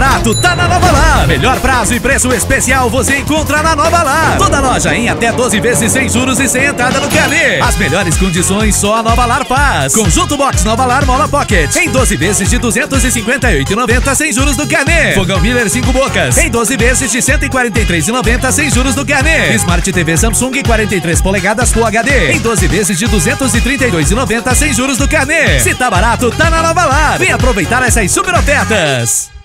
barato, tá na Nova Lar. Melhor prazo e preço especial você encontra na Nova Lar. Toda loja em até 12 vezes sem juros e sem entrada no carnê. As melhores condições só a Nova Lar faz. Conjunto Box Nova Lar Mola Pocket em 12 vezes de 258,90 sem juros do carnê. Fogão Miller 5 bocas em 12 vezes de 143,90 sem juros do carnê. Smart TV Samsung 43 polegadas Full HD em 12 vezes de 232,90 sem juros do carnê. Se tá barato, tá na Nova Lar. Vem aproveitar essas super ofertas.